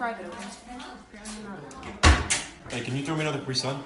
private, okay? Hey, can you throw me another pre sun?